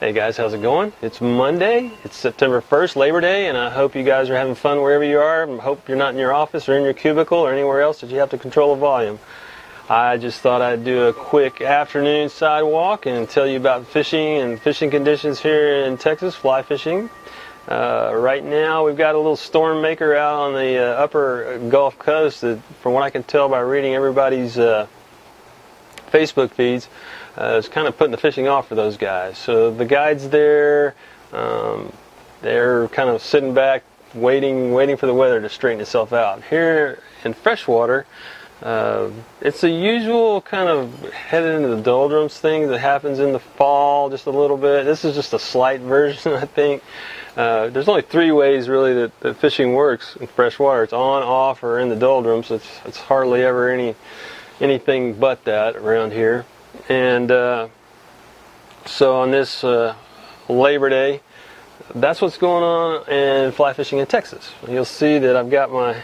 Hey guys, how's it going? It's Monday, it's September 1st, Labor Day, and I hope you guys are having fun wherever you are. I hope you're not in your office or in your cubicle or anywhere else that you have to control the volume. I just thought I'd do a quick afternoon sidewalk and tell you about fishing and fishing conditions here in Texas, fly fishing. Uh, right now, we've got a little storm maker out on the uh, upper Gulf Coast that, from what I can tell by reading everybody's uh, Facebook feeds, uh, is kind of putting the fishing off for those guys. So the guides there, um, they're kind of sitting back, waiting, waiting for the weather to straighten itself out. Here in freshwater, uh, it's the usual kind of headed into the doldrums thing that happens in the fall just a little bit. This is just a slight version, I think. Uh, there's only three ways really that, that fishing works in freshwater. It's on, off, or in the doldrums. It's, it's hardly ever any anything but that around here. And uh, so on this uh, Labor Day, that's what's going on in fly fishing in Texas. You'll see that I've got my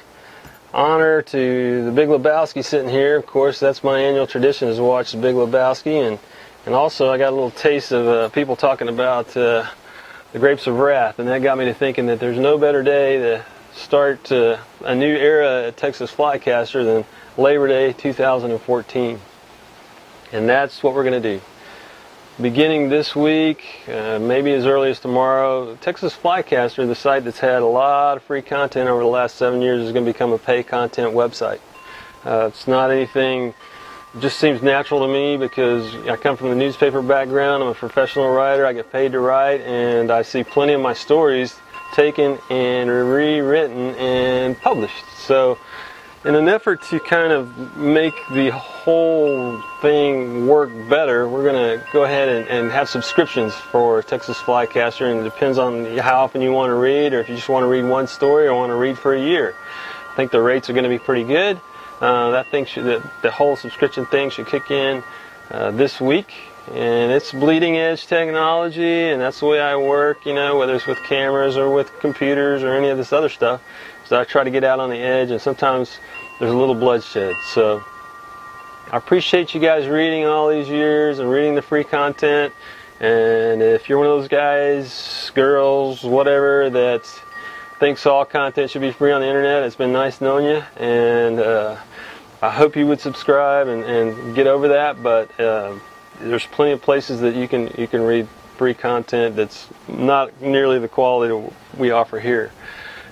honor to the Big Lebowski sitting here. Of course, that's my annual tradition is to watch the Big Lebowski, and and also I got a little taste of uh, people talking about uh, the Grapes of Wrath, and that got me to thinking that there's no better day to start uh, a new era at Texas Flycaster than Labor Day 2014. And that's what we're going to do. Beginning this week, uh, maybe as early as tomorrow, Texas Flycaster, the site that's had a lot of free content over the last seven years, is going to become a pay content website. Uh, it's not anything, it just seems natural to me because I come from the newspaper background. I'm a professional writer. I get paid to write, and I see plenty of my stories taken and rewritten and published. So in an effort to kind of make the whole thing work better, we're going to go ahead and, and, have subscriptions for Texas Flycaster, and it depends on how often you want to read, or if you just want to read one story or want to read for a year. I think the rates are going to be pretty good. Uh, that thing should, the, the, whole subscription thing should kick in uh, this week, and it's bleeding edge technology, and that's the way I work. You know, whether it's with cameras or with computers or any of this other stuff. So I try to get out on the edge, and sometimes there's a little bloodshed. So I appreciate you guys reading all these years and reading the free content. And if you're one of those guys, girls, whatever, that thinks all content should be free on the internet, it's been nice knowing you. And uh, I hope you would subscribe and, and get over that. But uh, there's plenty of places that you can you can read free content that's not nearly the quality that we offer here.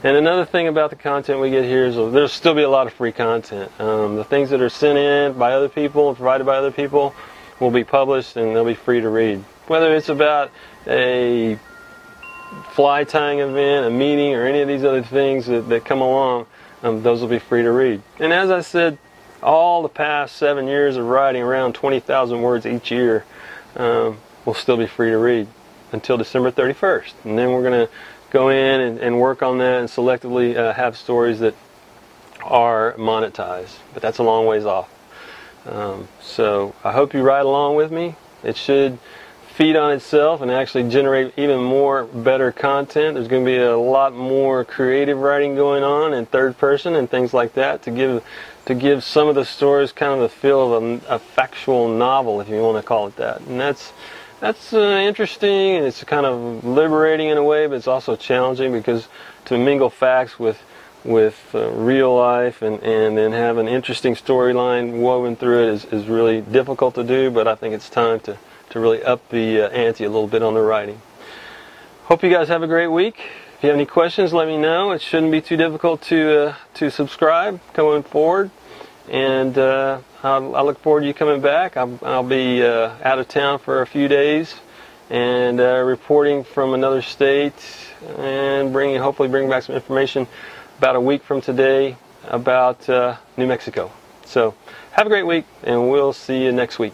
And another thing about the content we get here is there'll still be a lot of free content. Um, the things that are sent in by other people and provided by other people will be published and they'll be free to read. Whether it's about a fly tying event, a meeting, or any of these other things that, that come along, um, those will be free to read. And as I said, all the past seven years of writing around 20,000 words each year um, will still be free to read until December 31st. And then we're going to go in and, and work on that and selectively uh, have stories that are monetized. But that's a long ways off. Um, so I hope you ride along with me. It should feed on itself and actually generate even more better content. There's going to be a lot more creative writing going on in third person and things like that to give to give some of the stories kind of the feel of a, a factual novel, if you want to call it that. And that's that's uh, interesting and it's kind of liberating in a way, but it's also challenging because to mingle facts with with uh, real life and, and then have an interesting storyline woven through it is, is really difficult to do, but I think it's time to, to really up the uh, ante a little bit on the writing. Hope you guys have a great week. If you have any questions, let me know. It shouldn't be too difficult to, uh, to subscribe going forward. And uh, I look forward to you coming back. I'll, I'll be uh, out of town for a few days and uh, reporting from another state and bringing, hopefully, bring back some information about a week from today about uh, New Mexico. So, have a great week, and we'll see you next week.